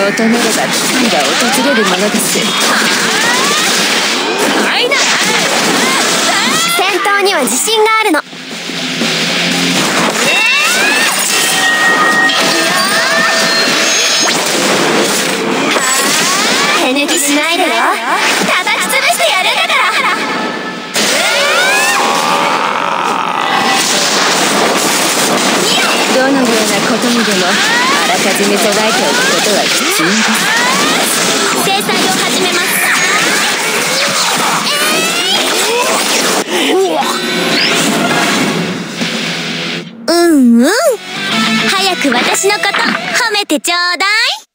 求めれば機会が訪れるものです。戦闘には自信があるの。手抜きしないでよ。叩き潰してやるんだから。どのようなことにでもあらかじめ備えておくことは必要です制裁を始めますうんうん。早く私のこと褒めてちょうだい。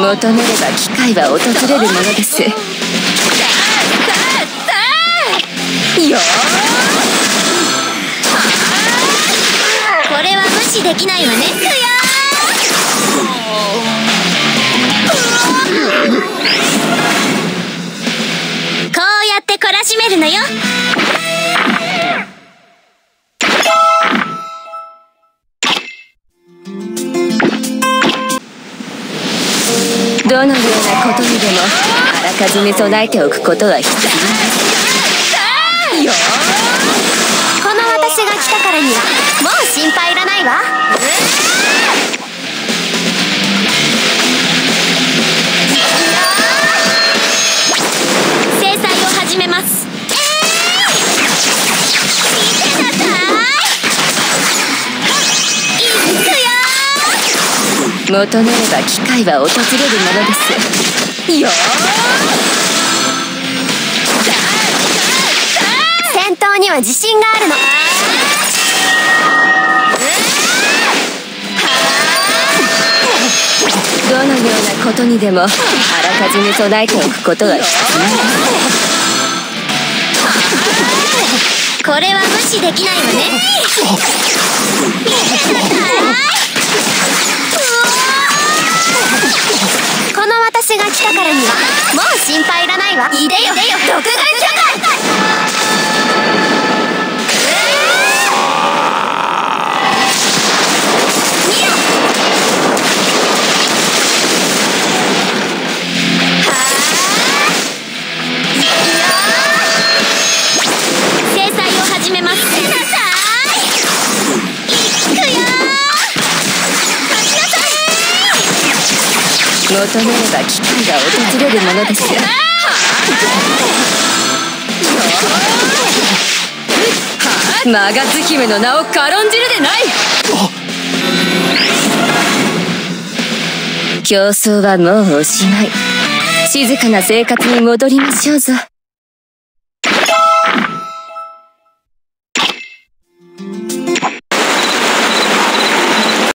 求めれば機会は訪れるものです。よこれは無視できないわね。どのようなことにでもあらかじめ備えておくことは必要。この私が来たからにはもう心配いらないわ。求めれば機会は訪れるものです。よ戦闘には自信があるの。どのようなことにでもあらかじめ備えておくことは必要。これは無視できないわね心配いらないわ。いでよ。独眼巨大を止めれば機会が訪れるものですよ。マガツ姫の名を軽んじるでない。競争はもうおしまい。静かな生活に戻りましょうぞ。